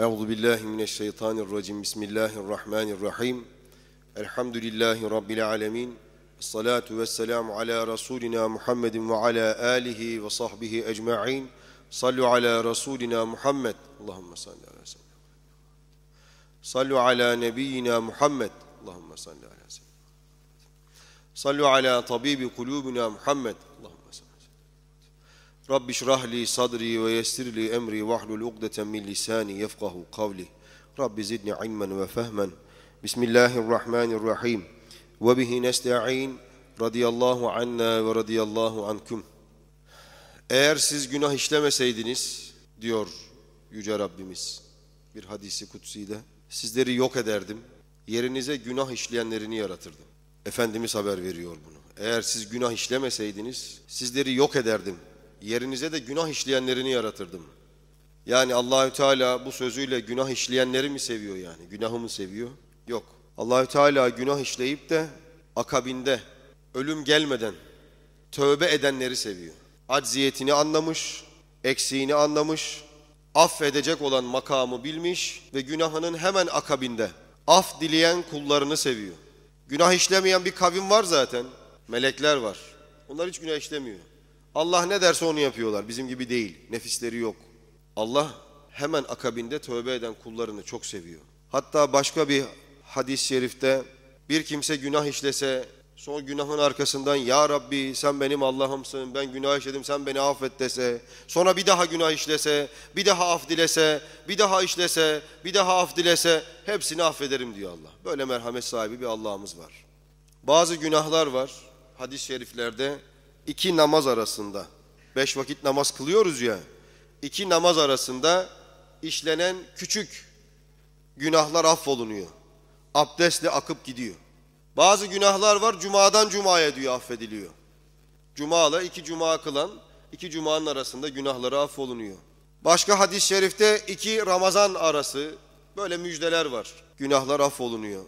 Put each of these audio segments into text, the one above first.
Euzu billahi mineşşeytanirracim. Bismillahirrahmanirrahim. Elhamdülillahi rabbil alamin. Essalatu vesselamu ala rasulina Muhammedin ve ala alihi ve sahbihi ecmaîn. Sallu ala rasulina Muhammed. Allahumme salli ala seyyidina. Sallu ala nebiyyina Muhammed. Allahumme salli ala seyyidina. Sallu ala tabibi kulubina Muhammed. Rabbi şrah li sadri ve yessir li emri vahlul ukdeten min lisani yefkahu kavli. Rabbi zidni ilmen ve fehmen. Bismillahirrahmanirrahim. Ve bihi nesta'in. Radiyallahu anna ve radiyallahu ankum. Eğer siz günah işlemeseydiniz diyor Yüce Rabbimiz bir hadisi kutsiyle sizleri yok ederdim. Yerinize günah işleyenlerini yaratırdım. Efendimiz haber veriyor bunu. Eğer siz günah işlemeseydiniz sizleri yok ederdim. Yerinize de günah işleyenlerini yaratırdım. Yani Allahü Teala bu sözüyle günah işleyenleri mi seviyor yani? Günahı mı seviyor? Yok. Allahü Teala günah işleyip de akabinde ölüm gelmeden tövbe edenleri seviyor. Acziyetini anlamış, eksiğini anlamış, affedecek olan makamı bilmiş ve günahının hemen akabinde af dileyen kullarını seviyor. Günah işlemeyen bir kavim var zaten. Melekler var. Onlar hiç günah işlemiyor. Allah ne derse onu yapıyorlar. Bizim gibi değil. Nefisleri yok. Allah hemen akabinde tövbe eden kullarını çok seviyor. Hatta başka bir hadis-i şerifte bir kimse günah işlese son günahın arkasından ya Rabbi sen benim Allah'ımsın ben günah işledim sen beni affet dese sonra bir daha günah işlese bir daha af dilese bir daha işlese bir daha af dilese hepsini affederim diyor Allah. Böyle merhamet sahibi bir Allah'ımız var. Bazı günahlar var hadis-i şeriflerde iki namaz arasında beş vakit namaz kılıyoruz ya iki namaz arasında işlenen küçük günahlar affolunuyor. Abdestle akıp gidiyor. Bazı günahlar var cumadan cumaya diyor affediliyor. Cuma'la iki cuma kılan iki cumanın arasında günahları affolunuyor. Başka hadis-i şerifte iki Ramazan arası böyle müjdeler var. Günahlar affolunuyor.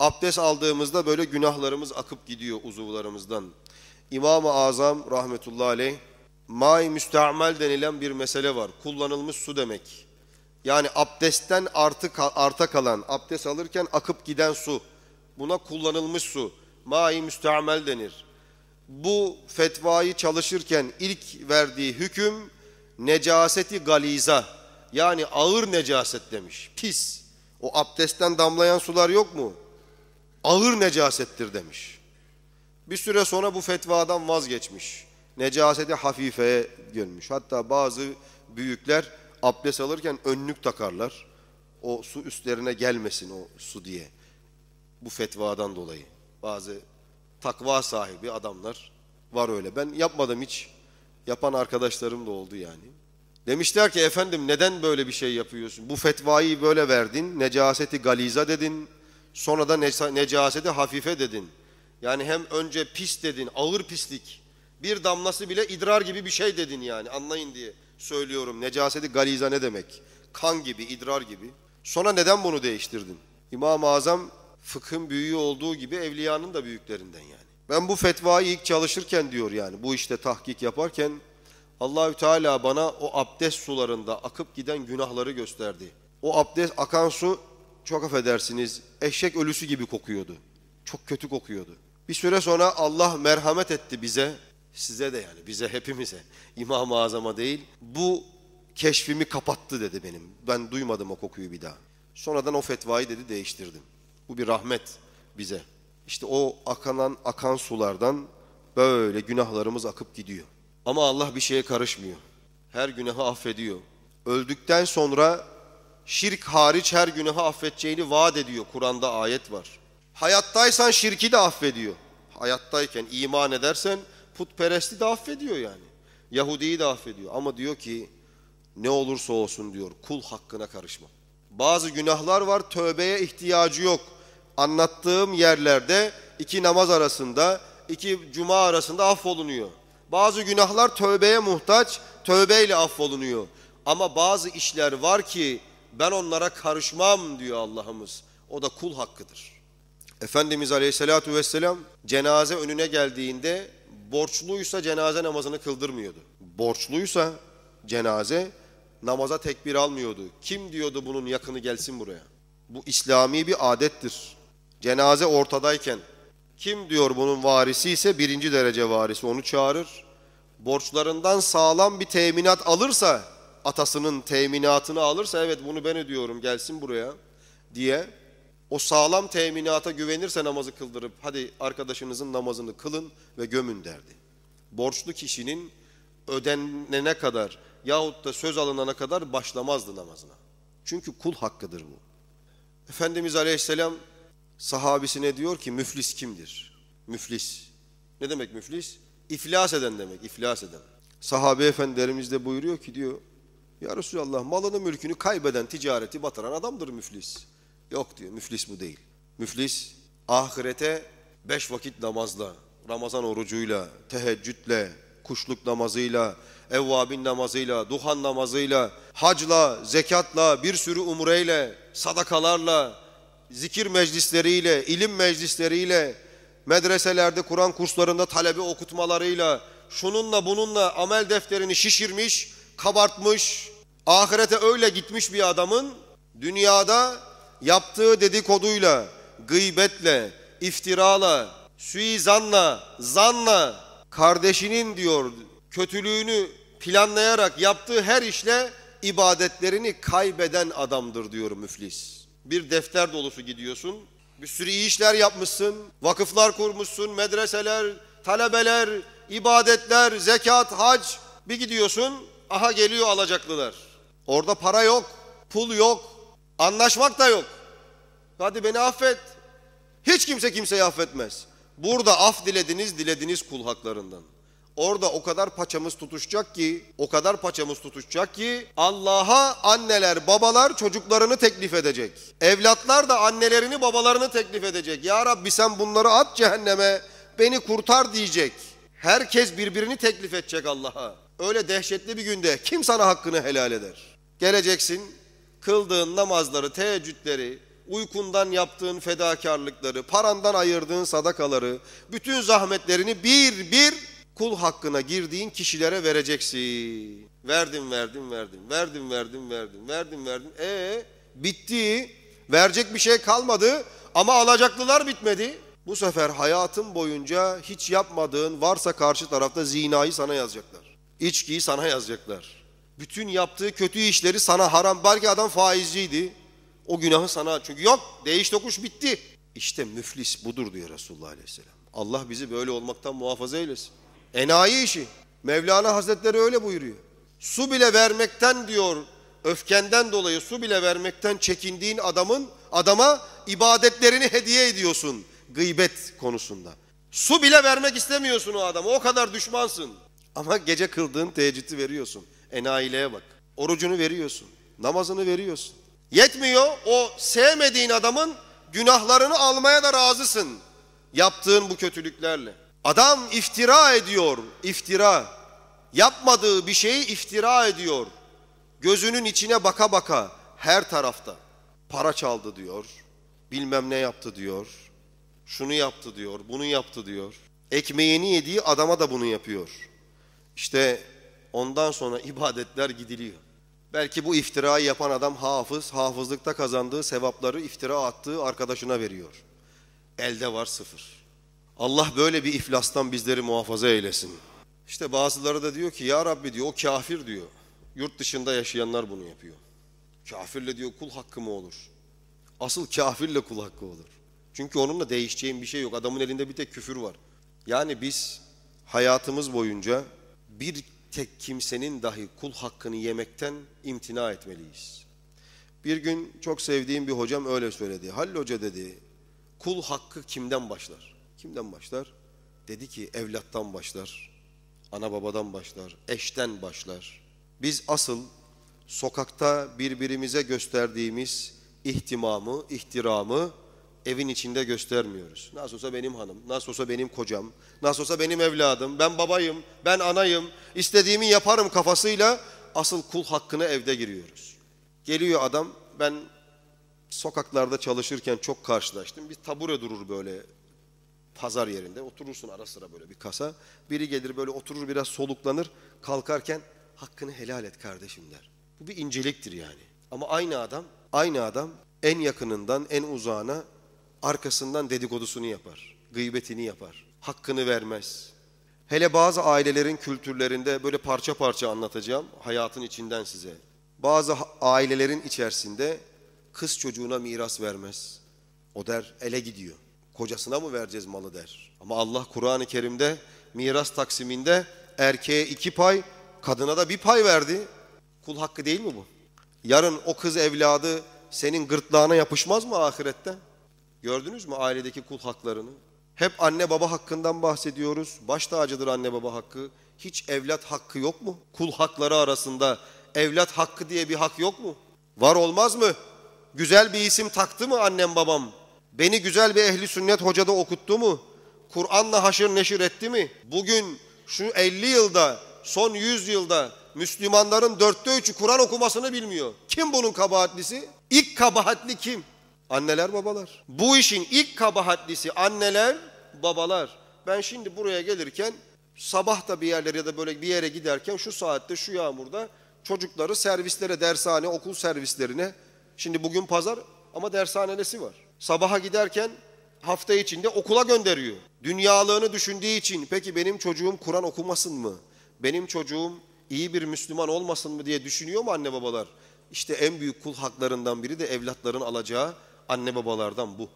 Abdest aldığımızda böyle günahlarımız akıp gidiyor uzuvlarımızdan. İmam-ı Azam rahmetullahi aleyh may müsteamel denilen bir mesele var. Kullanılmış su demek. Yani abdestten artık arta kalan, abdest alırken akıp giden su. Buna kullanılmış su. Mai müsteamel denir. Bu fetvayı çalışırken ilk verdiği hüküm necaseti galiza. Yani ağır necaset demiş. Pis. O abdestten damlayan sular yok mu? Ağır necasettir demiş. Bir süre sonra bu fetvadan vazgeçmiş. Necaseti hafifeye dönmüş. Hatta bazı büyükler abdest alırken önlük takarlar. O su üstlerine gelmesin o su diye. Bu fetvadan dolayı. Bazı takva sahibi adamlar var öyle. Ben yapmadım hiç. Yapan arkadaşlarım da oldu yani. Demişler ki efendim neden böyle bir şey yapıyorsun? Bu fetvayı böyle verdin. Necaseti galiza dedin. Sonra da necaseti hafife dedin. Yani hem önce pis dedin, ağır pislik. Bir damlası bile idrar gibi bir şey dedin yani anlayın diye söylüyorum. Necaseti galiza ne demek? Kan gibi, idrar gibi. Sonra neden bunu değiştirdin? İmam-ı Azam fıkhın büyüğü olduğu gibi evliyanın da büyüklerinden yani. Ben bu fetvayı ilk çalışırken diyor yani bu işte tahkik yaparken Allahü Teala bana o abdest sularında akıp giden günahları gösterdi. O abdest akan su çok affedersiniz eşek ölüsü gibi kokuyordu. Çok kötü kokuyordu. Bir süre sonra Allah merhamet etti bize, size de yani bize hepimize, İmam-ı Azam'a değil. Bu keşfimi kapattı dedi benim. Ben duymadım o kokuyu bir daha. Sonradan o fetvayı dedi değiştirdim. Bu bir rahmet bize. İşte o akanan akan sulardan böyle günahlarımız akıp gidiyor. Ama Allah bir şeye karışmıyor. Her günahı affediyor. Öldükten sonra şirk hariç her günahı affedeceğini vaat ediyor. Kur'an'da ayet var. Hayattaysan şirki de affediyor. Hayattayken iman edersen putperesti de affediyor yani. Yahudi'yi de affediyor. Ama diyor ki ne olursa olsun diyor kul hakkına karışma. Bazı günahlar var tövbeye ihtiyacı yok. Anlattığım yerlerde iki namaz arasında, iki cuma arasında affolunuyor. Bazı günahlar tövbeye muhtaç, tövbeyle affolunuyor. Ama bazı işler var ki ben onlara karışmam diyor Allah'ımız. O da kul hakkıdır. Efendimiz Aleyhisselatü Vesselam cenaze önüne geldiğinde borçluysa cenaze namazını kıldırmıyordu. Borçluysa cenaze namaza tekbir almıyordu. Kim diyordu bunun yakını gelsin buraya? Bu İslami bir adettir. Cenaze ortadayken kim diyor bunun varisi ise birinci derece varisi onu çağırır. Borçlarından sağlam bir teminat alırsa, atasının teminatını alırsa evet bunu ben ödüyorum gelsin buraya diye o sağlam teminata güvenirse namazı kıldırıp hadi arkadaşınızın namazını kılın ve gömün derdi. Borçlu kişinin ödenene kadar yahut da söz alınana kadar başlamazdı namazına. Çünkü kul hakkıdır bu. Efendimiz Aleyhisselam sahabisine diyor ki müflis kimdir? Müflis. Ne demek müflis? İflas eden demek, iflas eden. Sahabe efendilerimiz de buyuruyor ki diyor, Ya Resulallah malını mülkünü kaybeden, ticareti batıran adamdır müflis. Yok diyor, müflis bu değil. Müflis, ahirete beş vakit namazla, Ramazan orucuyla, teheccüdle, kuşluk namazıyla, evvabin namazıyla, duhan namazıyla, hacla, zekatla, bir sürü umreyle, sadakalarla, zikir meclisleriyle, ilim meclisleriyle, medreselerde Kur'an kurslarında talebi okutmalarıyla, şununla bununla amel defterini şişirmiş, kabartmış, ahirete öyle gitmiş bir adamın dünyada yaptığı dedikoduyla, gıybetle, iftirala, suizanla, zanla, kardeşinin diyor kötülüğünü planlayarak yaptığı her işle ibadetlerini kaybeden adamdır diyor müflis. Bir defter dolusu gidiyorsun, bir sürü iyi işler yapmışsın, vakıflar kurmuşsun, medreseler, talebeler, ibadetler, zekat, hac. Bir gidiyorsun, aha geliyor alacaklılar. Orada para yok, pul yok, anlaşmak da yok. Hadi beni affet. Hiç kimse kimseyi affetmez. Burada af dilediniz, dilediniz kul haklarından. Orada o kadar paçamız tutuşacak ki, o kadar paçamız tutuşacak ki Allah'a anneler, babalar çocuklarını teklif edecek. Evlatlar da annelerini, babalarını teklif edecek. Ya Rabbi sen bunları at cehenneme, beni kurtar diyecek. Herkes birbirini teklif edecek Allah'a. Öyle dehşetli bir günde kim sana hakkını helal eder? Geleceksin, kıldığın namazları, teheccüdleri, uykundan yaptığın fedakarlıkları, parandan ayırdığın sadakaları, bütün zahmetlerini bir bir kul hakkına girdiğin kişilere vereceksin. Verdim, verdim, verdim, verdim, verdim, verdim, verdim, verdim. E bitti. Verecek bir şey kalmadı ama alacaklılar bitmedi. Bu sefer hayatın boyunca hiç yapmadığın varsa karşı tarafta zinayı sana yazacaklar. İçkiyi sana yazacaklar. Bütün yaptığı kötü işleri sana haram. Belki adam faizciydi. O günahı sana çünkü yok değiş tokuş bitti. İşte müflis budur diyor Resulullah Aleyhisselam. Allah bizi böyle olmaktan muhafaza eylesin. Enayi işi. Mevlana Hazretleri öyle buyuruyor. Su bile vermekten diyor öfkenden dolayı su bile vermekten çekindiğin adamın adama ibadetlerini hediye ediyorsun gıybet konusunda. Su bile vermek istemiyorsun o adama o kadar düşmansın. Ama gece kıldığın teheccüdü veriyorsun. Enayiliğe bak. Orucunu veriyorsun. Namazını veriyorsun. Yetmiyor o sevmediğin adamın günahlarını almaya da razısın. Yaptığın bu kötülüklerle. Adam iftira ediyor, iftira. Yapmadığı bir şeyi iftira ediyor. Gözünün içine baka baka her tarafta. Para çaldı diyor, bilmem ne yaptı diyor, şunu yaptı diyor, bunu yaptı diyor. Ekmeğini yediği adama da bunu yapıyor. İşte ondan sonra ibadetler gidiliyor. Belki bu iftirayı yapan adam hafız, hafızlıkta kazandığı sevapları iftira attığı arkadaşına veriyor. Elde var sıfır. Allah böyle bir iflastan bizleri muhafaza eylesin. İşte bazıları da diyor ki ya Rabbi diyor o kafir diyor. Yurt dışında yaşayanlar bunu yapıyor. Kafirle diyor kul hakkı mı olur? Asıl kafirle kul hakkı olur. Çünkü onunla değişeceğin bir şey yok. Adamın elinde bir tek küfür var. Yani biz hayatımız boyunca bir tek kimsenin dahi kul hakkını yemekten imtina etmeliyiz. Bir gün çok sevdiğim bir hocam öyle söyledi. Halil Hoca dedi, kul hakkı kimden başlar? Kimden başlar? Dedi ki evlattan başlar, ana babadan başlar, eşten başlar. Biz asıl sokakta birbirimize gösterdiğimiz ihtimamı, ihtiramı evin içinde göstermiyoruz. Nasıl olsa benim hanım, nasıl olsa benim kocam, nasıl olsa benim evladım, ben babayım, ben anayım, istediğimi yaparım kafasıyla asıl kul hakkına evde giriyoruz. Geliyor adam, ben sokaklarda çalışırken çok karşılaştım. Bir tabure durur böyle pazar yerinde. Oturursun ara sıra böyle bir kasa. Biri gelir böyle oturur biraz soluklanır. Kalkarken hakkını helal et kardeşim der. Bu bir inceliktir yani. Ama aynı adam, aynı adam en yakınından en uzağına arkasından dedikodusunu yapar. Gıybetini yapar. Hakkını vermez. Hele bazı ailelerin kültürlerinde böyle parça parça anlatacağım hayatın içinden size. Bazı ailelerin içerisinde kız çocuğuna miras vermez. O der ele gidiyor. Kocasına mı vereceğiz malı der. Ama Allah Kur'an-ı Kerim'de miras taksiminde erkeğe iki pay, kadına da bir pay verdi. Kul hakkı değil mi bu? Yarın o kız evladı senin gırtlağına yapışmaz mı ahirette? Gördünüz mü ailedeki kul haklarını? Hep anne baba hakkından bahsediyoruz. Baş tacıdır anne baba hakkı. Hiç evlat hakkı yok mu? Kul hakları arasında evlat hakkı diye bir hak yok mu? Var olmaz mı? Güzel bir isim taktı mı annem babam? Beni güzel bir ehli sünnet hocada okuttu mu? Kur'an'la haşır neşir etti mi? Bugün şu 50 yılda, son 100 yılda Müslümanların dörtte üçü Kur'an okumasını bilmiyor. Kim bunun kabahatlisi? İlk kabahatli kim? Anneler babalar. Bu işin ilk kabahatlisi anneler babalar. Ben şimdi buraya gelirken sabah da bir yerlere ya da böyle bir yere giderken şu saatte şu yağmurda çocukları servislere, dershane, okul servislerine şimdi bugün pazar ama dershanelesi var. Sabaha giderken hafta içinde okula gönderiyor. Dünyalığını düşündüğü için peki benim çocuğum Kur'an okumasın mı? Benim çocuğum iyi bir Müslüman olmasın mı diye düşünüyor mu anne babalar? İşte en büyük kul haklarından biri de evlatların alacağı anne babalardan bu.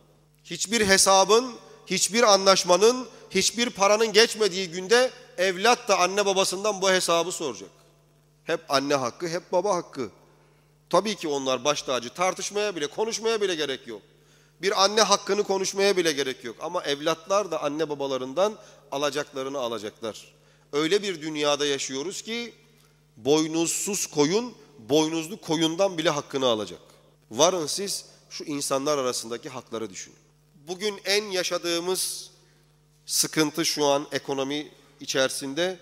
Hiçbir hesabın, hiçbir anlaşmanın, hiçbir paranın geçmediği günde evlat da anne babasından bu hesabı soracak. Hep anne hakkı, hep baba hakkı. Tabii ki onlar baş tacı. Tartışmaya bile, konuşmaya bile gerek yok. Bir anne hakkını konuşmaya bile gerek yok. Ama evlatlar da anne babalarından alacaklarını alacaklar. Öyle bir dünyada yaşıyoruz ki boynuzsuz koyun, boynuzlu koyundan bile hakkını alacak. Varın siz şu insanlar arasındaki hakları düşünün. Bugün en yaşadığımız sıkıntı şu an ekonomi içerisinde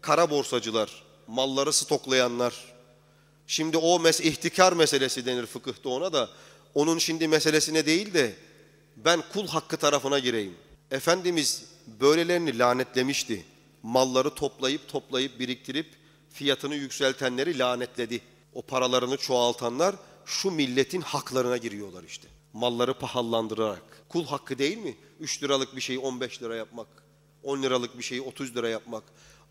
kara borsacılar, malları stoklayanlar. Şimdi o mes ihtikar meselesi denir fıkıhta ona da. Onun şimdi meselesine değil de ben kul hakkı tarafına gireyim. Efendimiz böylelerini lanetlemişti. Malları toplayıp toplayıp biriktirip fiyatını yükseltenleri lanetledi. O paralarını çoğaltanlar şu milletin haklarına giriyorlar işte. Malları pahalandırarak. Kul hakkı değil mi? 3 liralık bir şeyi 15 lira yapmak. 10 liralık bir şeyi 30 lira yapmak.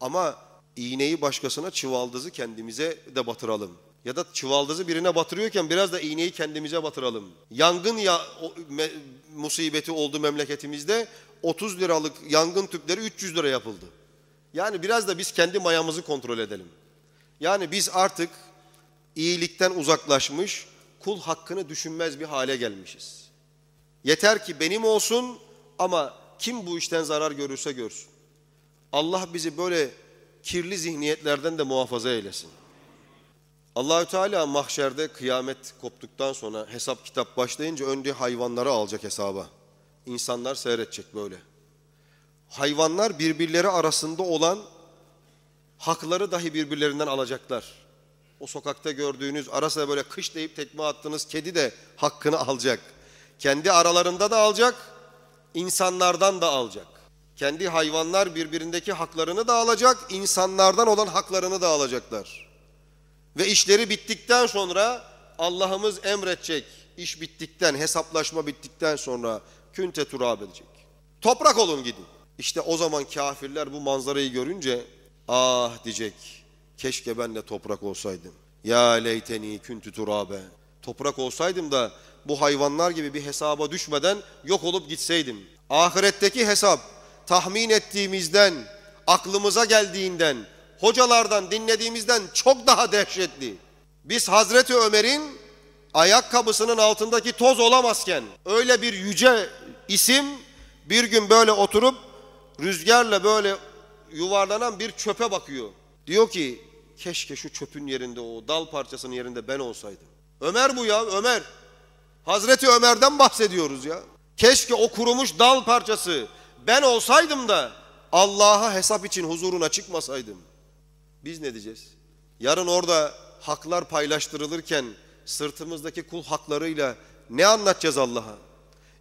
Ama iğneyi başkasına çuvaldızı kendimize de batıralım. Ya da çuvaldızı birine batırıyorken biraz da iğneyi kendimize batıralım. Yangın ya o, me, musibeti oldu memleketimizde. 30 liralık yangın tüpleri 300 lira yapıldı. Yani biraz da biz kendi mayamızı kontrol edelim. Yani biz artık iyilikten uzaklaşmış, kul hakkını düşünmez bir hale gelmişiz. Yeter ki benim olsun ama kim bu işten zarar görürse görsün. Allah bizi böyle kirli zihniyetlerden de muhafaza eylesin. Allahü Teala mahşerde kıyamet koptuktan sonra hesap kitap başlayınca önce hayvanları alacak hesaba. İnsanlar seyredecek böyle. Hayvanlar birbirleri arasında olan hakları dahi birbirlerinden alacaklar. O sokakta gördüğünüz arasına böyle kış deyip tekme attığınız kedi de hakkını alacak. Kendi aralarında da alacak, insanlardan da alacak. Kendi hayvanlar birbirindeki haklarını da alacak, insanlardan olan haklarını da alacaklar. Ve işleri bittikten sonra Allah'ımız emredecek. İş bittikten, hesaplaşma bittikten sonra künte turab edecek. Toprak olun gidin. İşte o zaman kafirler bu manzarayı görünce ah diyecek. Keşke ben de toprak olsaydım. Ya leyteni küntü turabe. Toprak olsaydım da bu hayvanlar gibi bir hesaba düşmeden yok olup gitseydim. Ahiretteki hesap tahmin ettiğimizden, aklımıza geldiğinden, hocalardan dinlediğimizden çok daha dehşetli. Biz Hazreti Ömer'in ayakkabısının altındaki toz olamazken öyle bir yüce isim bir gün böyle oturup rüzgarla böyle yuvarlanan bir çöpe bakıyor. Diyor ki keşke şu çöpün yerinde o dal parçasının yerinde ben olsaydım. Ömer bu ya Ömer. Hazreti Ömer'den bahsediyoruz ya. Keşke o kurumuş dal parçası ben olsaydım da Allah'a hesap için huzuruna çıkmasaydım. Biz ne diyeceğiz? Yarın orada haklar paylaştırılırken sırtımızdaki kul haklarıyla ne anlatacağız Allah'a?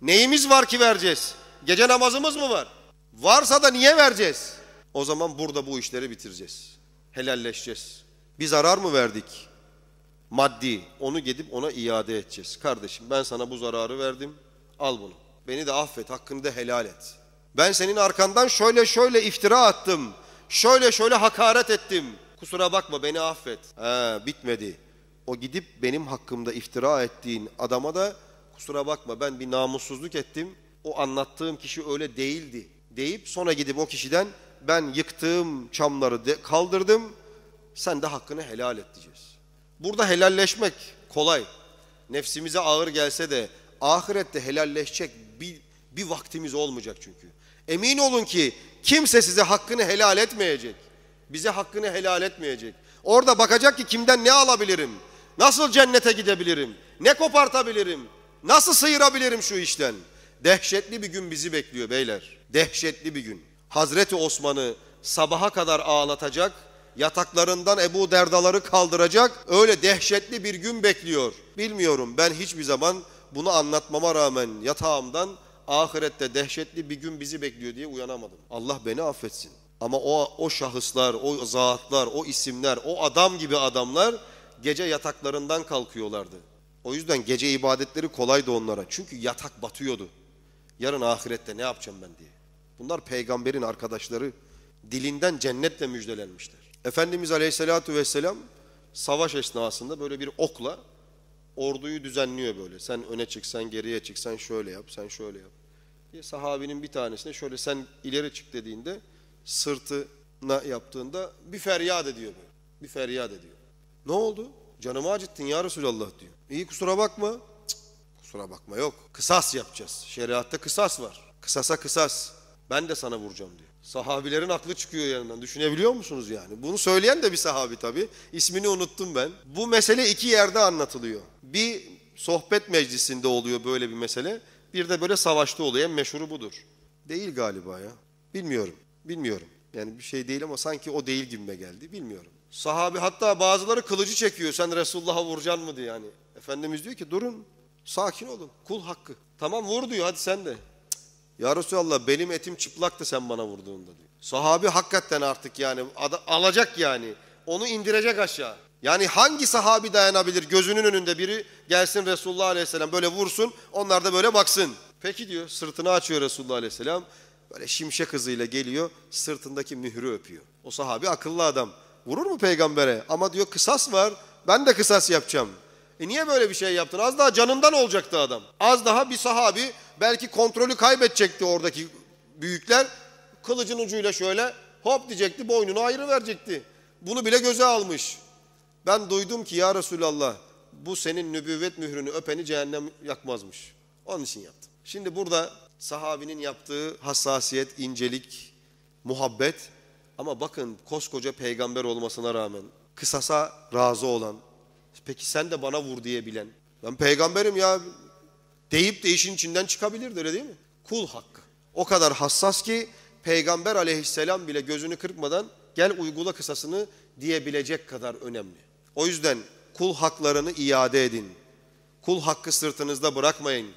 Neyimiz var ki vereceğiz? Gece namazımız mı var? Varsa da niye vereceğiz? O zaman burada bu işleri bitireceğiz. Helalleşeceğiz. Bir zarar mı verdik? Maddi. Onu gidip ona iade edeceğiz. Kardeşim ben sana bu zararı verdim. Al bunu. Beni de affet. Hakkını da helal et. Ben senin arkandan şöyle şöyle iftira attım. Şöyle şöyle hakaret ettim. Kusura bakma beni affet. Ha, bitmedi. O gidip benim hakkımda iftira ettiğin adama da kusura bakma ben bir namussuzluk ettim. O anlattığım kişi öyle değildi deyip sonra gidip o kişiden ben yıktığım çamları kaldırdım. Sen de hakkını helal et diyeceğiz. Burada helalleşmek kolay. Nefsimize ağır gelse de ahirette helalleşecek bir, bir vaktimiz olmayacak çünkü. Emin olun ki kimse size hakkını helal etmeyecek. Bize hakkını helal etmeyecek. Orada bakacak ki kimden ne alabilirim? Nasıl cennete gidebilirim? Ne kopartabilirim? Nasıl sıyırabilirim şu işten? Dehşetli bir gün bizi bekliyor beyler. Dehşetli bir gün. Hazreti Osman'ı sabaha kadar ağlatacak, yataklarından Ebu Derdaları kaldıracak, öyle dehşetli bir gün bekliyor. Bilmiyorum ben hiçbir zaman bunu anlatmama rağmen yatağımdan ahirette dehşetli bir gün bizi bekliyor diye uyanamadım. Allah beni affetsin. Ama o, o şahıslar, o zatlar, o isimler, o adam gibi adamlar gece yataklarından kalkıyorlardı. O yüzden gece ibadetleri kolaydı onlara. Çünkü yatak batıyordu. Yarın ahirette ne yapacağım ben diye. Bunlar peygamberin arkadaşları. Dilinden cennetle müjdelenmişler. Efendimiz Aleyhisselatü Vesselam savaş esnasında böyle bir okla orduyu düzenliyor böyle. Sen öne çık, sen geriye çık, sen şöyle yap, sen şöyle yap. Diye sahabinin bir tanesine şöyle sen ileri çık dediğinde sırtına yaptığında bir feryat ediyor böyle. Bir feryat ediyor. Ne oldu? Canımı acıttın ya Resulallah diyor. İyi kusura bakma. Cık, kusura bakma yok. Kısas yapacağız. Şeriatta kısas var. Kısasa kısas. Ben de sana vuracağım diyor. Sahabilerin aklı çıkıyor yanından. Düşünebiliyor musunuz yani? Bunu söyleyen de bir sahabi tabii. İsmini unuttum ben. Bu mesele iki yerde anlatılıyor. Bir sohbet meclisinde oluyor böyle bir mesele. Bir de böyle savaşta oluyor. Meşhuru budur. Değil galiba ya. Bilmiyorum. Bilmiyorum. Yani bir şey değil ama sanki o değil gibime geldi. Bilmiyorum. Sahabi hatta bazıları kılıcı çekiyor. Sen Resulullah'a vuracaksın mı diye yani. Efendimiz diyor ki durun. Sakin olun. Kul hakkı. Tamam vur diyor hadi sen de. Ya Resulallah benim etim çıplaktı sen bana vurduğunda diyor. Sahabi hakikaten artık yani alacak yani. Onu indirecek aşağı. Yani hangi sahabi dayanabilir gözünün önünde biri gelsin Resulullah Aleyhisselam böyle vursun onlar da böyle baksın. Peki diyor sırtını açıyor Resulullah Aleyhisselam. Böyle şimşek hızıyla geliyor sırtındaki mührü öpüyor. O sahabi akıllı adam. Vurur mu peygambere? Ama diyor kısas var ben de kısas yapacağım. E niye böyle bir şey yaptın? Az daha canından olacaktı adam. Az daha bir sahabi belki kontrolü kaybedecekti oradaki büyükler. Kılıcın ucuyla şöyle hop diyecekti boynunu ayrı verecekti. Bunu bile göze almış. Ben duydum ki ya Resulallah bu senin nübüvvet mührünü öpeni cehennem yakmazmış. Onun için yaptım. Şimdi burada sahabinin yaptığı hassasiyet, incelik, muhabbet ama bakın koskoca peygamber olmasına rağmen kısasa razı olan, peki sen de bana vur diyebilen, ben peygamberim ya deyip de işin içinden çıkabilirdi öyle değil mi? Kul hakkı. O kadar hassas ki peygamber aleyhisselam bile gözünü kırpmadan gel uygula kısasını diyebilecek kadar önemli. O yüzden kul haklarını iade edin. Kul hakkı sırtınızda bırakmayın.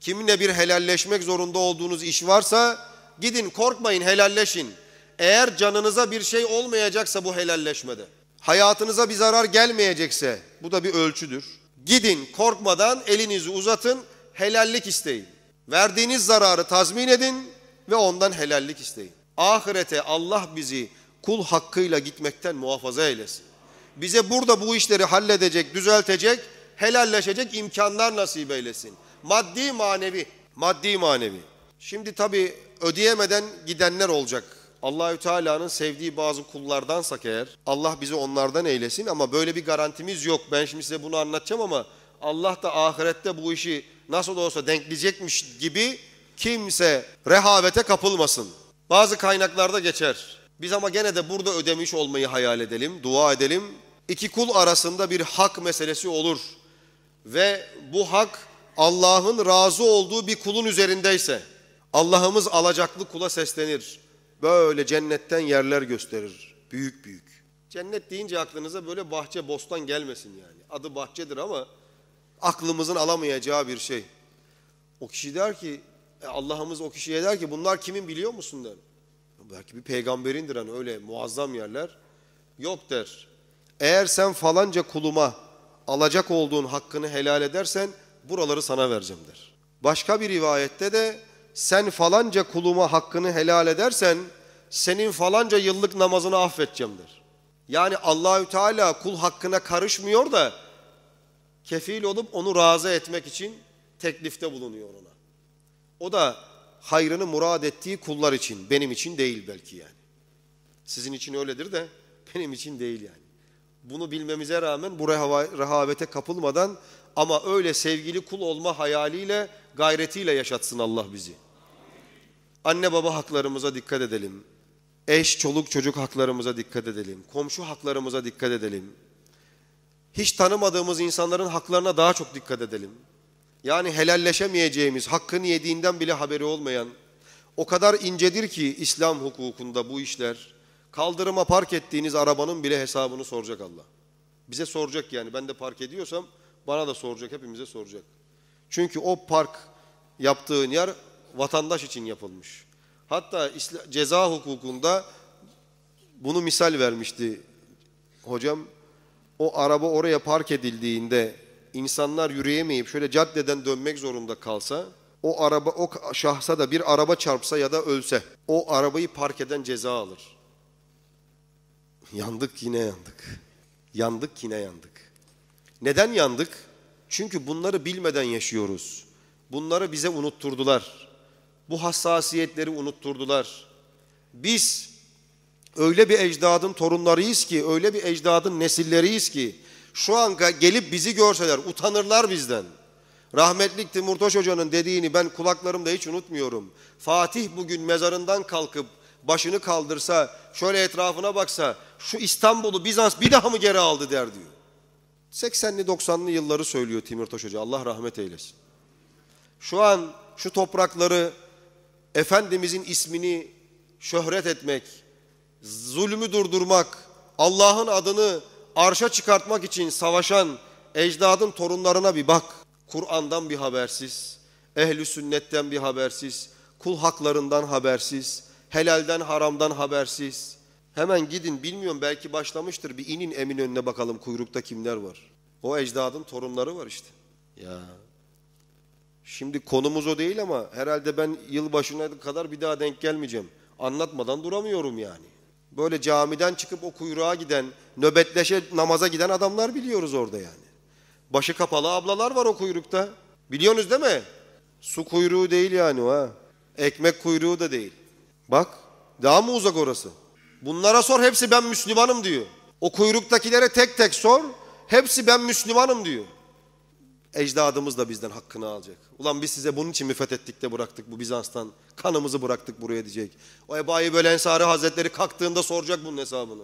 Kiminle bir helalleşmek zorunda olduğunuz iş varsa gidin korkmayın helalleşin. Eğer canınıza bir şey olmayacaksa bu helalleşmede, hayatınıza bir zarar gelmeyecekse bu da bir ölçüdür. Gidin korkmadan elinizi uzatın, helallik isteyin. Verdiğiniz zararı tazmin edin ve ondan helallik isteyin. Ahirete Allah bizi kul hakkıyla gitmekten muhafaza eylesin. Bize burada bu işleri halledecek, düzeltecek, helalleşecek imkanlar nasip eylesin. Maddi manevi, maddi manevi. Şimdi tabii ödeyemeden gidenler olacak. Allahü Teala'nın sevdiği bazı kullardansak eğer Allah bizi onlardan eylesin ama böyle bir garantimiz yok. Ben şimdi size bunu anlatacağım ama Allah da ahirette bu işi nasıl olsa denkleyecekmiş gibi kimse rehavete kapılmasın. Bazı kaynaklarda geçer. Biz ama gene de burada ödemiş olmayı hayal edelim, dua edelim. İki kul arasında bir hak meselesi olur ve bu hak Allah'ın razı olduğu bir kulun üzerindeyse Allah'ımız alacaklı kula seslenir. Böyle cennetten yerler gösterir. Büyük büyük. Cennet deyince aklınıza böyle bahçe, bostan gelmesin yani. Adı bahçedir ama aklımızın alamayacağı bir şey. O kişi der ki, e, Allah'ımız o kişiye der ki bunlar kimin biliyor musun der. Belki bir peygamberindir hani öyle muazzam yerler. Yok der. Eğer sen falanca kuluma alacak olduğun hakkını helal edersen buraları sana vereceğim der. Başka bir rivayette de sen falanca kuluma hakkını helal edersen senin falanca yıllık namazını affedeceğim der. Yani Allahü Teala kul hakkına karışmıyor da kefil olup onu razı etmek için teklifte bulunuyor ona. O da hayrını murad ettiği kullar için, benim için değil belki yani. Sizin için öyledir de benim için değil yani. Bunu bilmemize rağmen bu rehavete kapılmadan ama öyle sevgili kul olma hayaliyle, gayretiyle yaşatsın Allah bizi. Anne baba haklarımıza dikkat edelim. Eş, çoluk, çocuk haklarımıza dikkat edelim. Komşu haklarımıza dikkat edelim. Hiç tanımadığımız insanların haklarına daha çok dikkat edelim. Yani helalleşemeyeceğimiz, hakkını yediğinden bile haberi olmayan, o kadar incedir ki İslam hukukunda bu işler, kaldırıma park ettiğiniz arabanın bile hesabını soracak Allah. Bize soracak yani, ben de park ediyorsam bana da soracak, hepimize soracak. Çünkü o park yaptığın yer vatandaş için yapılmış. Hatta ceza hukukunda bunu misal vermişti hocam. O araba oraya park edildiğinde insanlar yürüyemeyip şöyle caddeden dönmek zorunda kalsa o araba o şahsa da bir araba çarpsa ya da ölse o arabayı park eden ceza alır. Yandık yine yandık. Yandık yine yandık. Neden yandık? Çünkü bunları bilmeden yaşıyoruz. Bunları bize unutturdular. Bu hassasiyetleri unutturdular. Biz öyle bir ecdadın torunlarıyız ki, öyle bir ecdadın nesilleriyiz ki şu an gelip bizi görseler utanırlar bizden. Rahmetlik Timurtaş Hoca'nın dediğini ben kulaklarımda hiç unutmuyorum. Fatih bugün mezarından kalkıp başını kaldırsa, şöyle etrafına baksa, şu İstanbul'u Bizans bir daha mı geri aldı der diyor. 80'li 90'lı yılları söylüyor Timurtaş Hoca. Allah rahmet eylesin. Şu an şu toprakları Efendimizin ismini şöhret etmek, zulmü durdurmak, Allah'ın adını arşa çıkartmak için savaşan ecdadın torunlarına bir bak. Kur'an'dan bir habersiz, ehli sünnetten bir habersiz, kul haklarından habersiz, helalden haramdan habersiz. Hemen gidin bilmiyorum belki başlamıştır bir inin emin önüne bakalım kuyrukta kimler var. O ecdadın torunları var işte. Ya Şimdi konumuz o değil ama herhalde ben yılbaşına kadar bir daha denk gelmeyeceğim. Anlatmadan duramıyorum yani. Böyle camiden çıkıp o kuyruğa giden, nöbetleşe namaza giden adamlar biliyoruz orada yani. Başı kapalı ablalar var o kuyrukta. Biliyorsunuz değil mi? Su kuyruğu değil yani o ha. Ekmek kuyruğu da değil. Bak daha mı uzak orası? Bunlara sor hepsi ben Müslümanım diyor. O kuyruktakilere tek tek sor. Hepsi ben Müslümanım diyor ecdadımız da bizden hakkını alacak. Ulan biz size bunun için mi fethettik de bıraktık bu Bizans'tan? Kanımızı bıraktık buraya diyecek. O Ebu Eyyub Ensari Hazretleri kalktığında soracak bunun hesabını.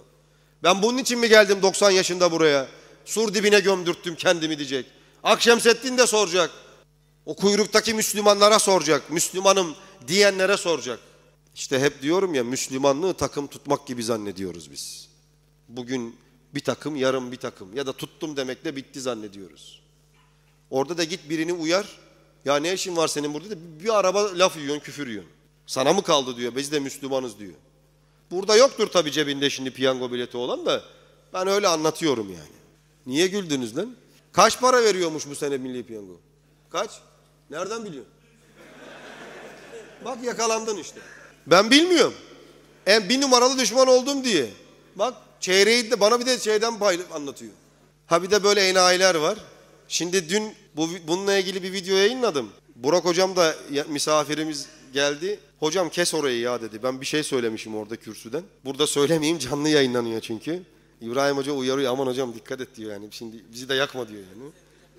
Ben bunun için mi geldim 90 yaşında buraya? Sur dibine gömdürttüm kendimi diyecek. Akşemseddin de soracak. O kuyruktaki Müslümanlara soracak. Müslümanım diyenlere soracak. İşte hep diyorum ya Müslümanlığı takım tutmak gibi zannediyoruz biz. Bugün bir takım, yarın bir takım ya da tuttum demekle bitti zannediyoruz. Orada da git birini uyar. Ya ne işin var senin burada? Bir araba laf yiyorsun, küfür yiyorsun. Sana mı kaldı diyor. Biz de Müslümanız diyor. Burada yoktur tabii cebinde şimdi piyango bileti olan da ben öyle anlatıyorum yani. Niye güldünüz lan? Kaç para veriyormuş bu sene milli piyango? Kaç? Nereden biliyorsun? Bak yakalandın işte. Ben bilmiyorum. En bir numaralı düşman oldum diye. Bak çeyreği de bana bir de şeyden anlatıyor. Ha bir de böyle enayiler var. Şimdi dün bu, bununla ilgili bir video yayınladım. Burak hocam da misafirimiz geldi. Hocam kes orayı ya dedi. Ben bir şey söylemişim orada kürsüden. Burada söylemeyeyim canlı yayınlanıyor çünkü. İbrahim Hoca uyarıyor aman hocam dikkat et diyor yani. Şimdi bizi de yakma diyor yani.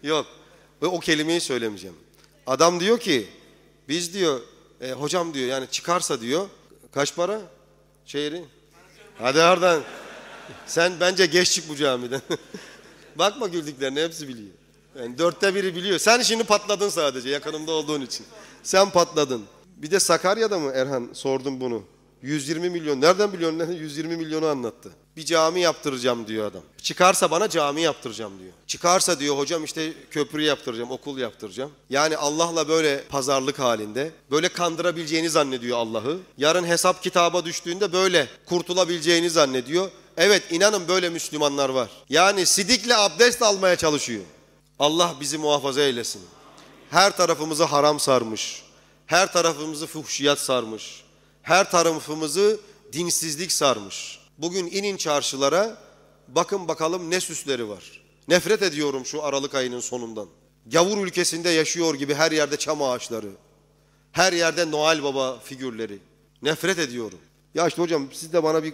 Yok. Ve o kelimeyi söylemeyeceğim. Adam diyor ki biz diyor e, hocam diyor yani çıkarsa diyor kaç para? Şehri. Hadi oradan. Sen bence geç çık bu camiden. Bakma güldüklerine hepsi biliyor. Yani dörtte biri biliyor. Sen şimdi patladın sadece yakınımda olduğun için. Sen patladın. Bir de Sakarya'da mı Erhan sordum bunu. 120 milyon. Nereden biliyorsun? 120 milyonu anlattı. Bir cami yaptıracağım diyor adam. Çıkarsa bana cami yaptıracağım diyor. Çıkarsa diyor hocam işte köprü yaptıracağım, okul yaptıracağım. Yani Allah'la böyle pazarlık halinde, böyle kandırabileceğini zannediyor Allah'ı. Yarın hesap kitaba düştüğünde böyle kurtulabileceğini zannediyor. Evet inanın böyle Müslümanlar var. Yani sidikle abdest almaya çalışıyor. Allah bizi muhafaza eylesin. Her tarafımızı haram sarmış. Her tarafımızı fuhşiyat sarmış. Her tarafımızı dinsizlik sarmış. Bugün inin çarşılara bakın bakalım ne süsleri var. Nefret ediyorum şu Aralık ayının sonundan. Gavur ülkesinde yaşıyor gibi her yerde çam ağaçları. Her yerde Noel Baba figürleri. Nefret ediyorum. Ya işte hocam siz de bana bir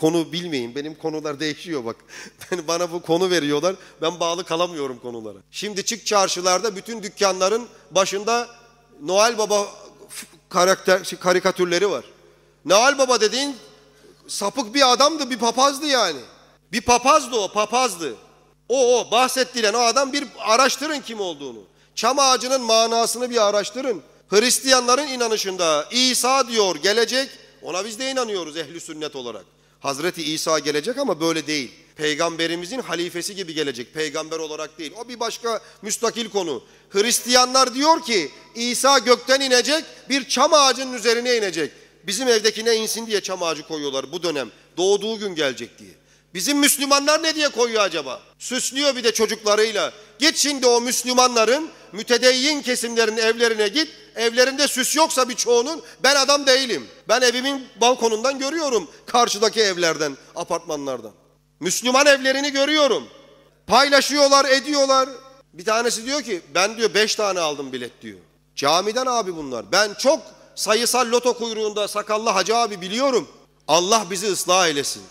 konu bilmeyin. Benim konular değişiyor bak. Ben bana bu konu veriyorlar. Ben bağlı kalamıyorum konulara. Şimdi çık çarşılarda bütün dükkanların başında Noel Baba karakter şey, karikatürleri var. Noel Baba dediğin sapık bir adamdı, bir papazdı yani. Bir papazdı o, papazdı. O o bahsettilen o adam bir araştırın kim olduğunu. Çam ağacının manasını bir araştırın. Hristiyanların inanışında İsa diyor gelecek. Ona biz de inanıyoruz ehli sünnet olarak. Hazreti İsa gelecek ama böyle değil. Peygamberimizin halifesi gibi gelecek. Peygamber olarak değil. O bir başka müstakil konu. Hristiyanlar diyor ki İsa gökten inecek bir çam ağacının üzerine inecek. Bizim evdekine insin diye çam ağacı koyuyorlar bu dönem. Doğduğu gün gelecek diye. Bizim Müslümanlar ne diye koyuyor acaba? Süslüyor bir de çocuklarıyla. Git şimdi o Müslümanların mütedeyyin kesimlerin evlerine git. Evlerinde süs yoksa birçoğunun ben adam değilim. Ben evimin balkonundan görüyorum karşıdaki evlerden, apartmanlardan. Müslüman evlerini görüyorum. Paylaşıyorlar, ediyorlar. Bir tanesi diyor ki ben diyor beş tane aldım bilet diyor. Camiden abi bunlar. Ben çok sayısal loto kuyruğunda sakallı hacı abi biliyorum. Allah bizi ıslah eylesin.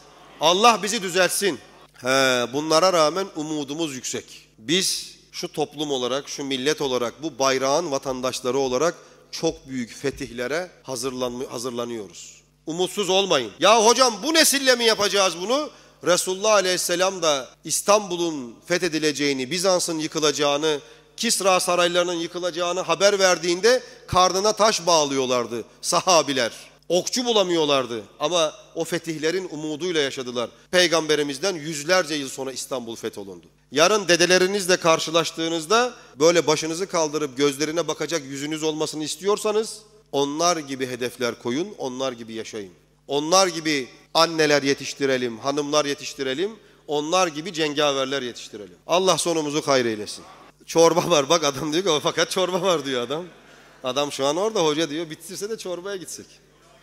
Allah bizi düzeltsin. He, bunlara rağmen umudumuz yüksek. Biz şu toplum olarak, şu millet olarak, bu bayrağın vatandaşları olarak çok büyük fetihlere hazırlan hazırlanıyoruz. Umutsuz olmayın. Ya hocam bu nesille mi yapacağız bunu? Resulullah Aleyhisselam da İstanbul'un fethedileceğini, Bizans'ın yıkılacağını, Kisra saraylarının yıkılacağını haber verdiğinde karnına taş bağlıyorlardı sahabiler. Okçu bulamıyorlardı ama o fetihlerin umuduyla yaşadılar. Peygamberimizden yüzlerce yıl sonra İstanbul fetholundu. Yarın dedelerinizle karşılaştığınızda böyle başınızı kaldırıp gözlerine bakacak yüzünüz olmasını istiyorsanız onlar gibi hedefler koyun, onlar gibi yaşayın. Onlar gibi anneler yetiştirelim, hanımlar yetiştirelim, onlar gibi cengaverler yetiştirelim. Allah sonumuzu hayır eylesin. Çorba var bak adam diyor ki fakat çorba var diyor adam. Adam şu an orada hoca diyor bitirse de çorbaya gitsek.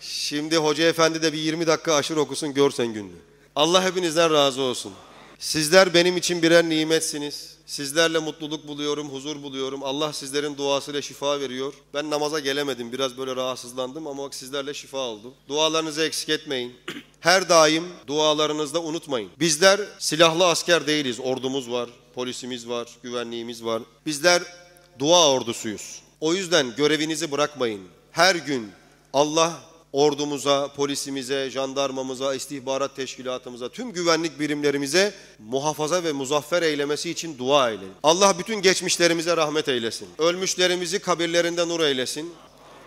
Şimdi hoca efendi de bir 20 dakika aşırı okusun görsen günlüğü. Allah hepinizden razı olsun. Sizler benim için birer nimetsiniz. Sizlerle mutluluk buluyorum, huzur buluyorum. Allah sizlerin duasıyla şifa veriyor. Ben namaza gelemedim. Biraz böyle rahatsızlandım ama sizlerle şifa oldu. Dualarınızı eksik etmeyin. Her daim dualarınızda unutmayın. Bizler silahlı asker değiliz. Ordumuz var, polisimiz var, güvenliğimiz var. Bizler dua ordusuyuz. O yüzden görevinizi bırakmayın. Her gün Allah ordumuza, polisimize, jandarmamıza, istihbarat teşkilatımıza, tüm güvenlik birimlerimize muhafaza ve muzaffer eylemesi için dua eyleyin. Allah bütün geçmişlerimize rahmet eylesin. Ölmüşlerimizi kabirlerinde nur eylesin.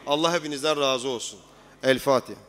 Allah hepinizden razı olsun. El Fatiha.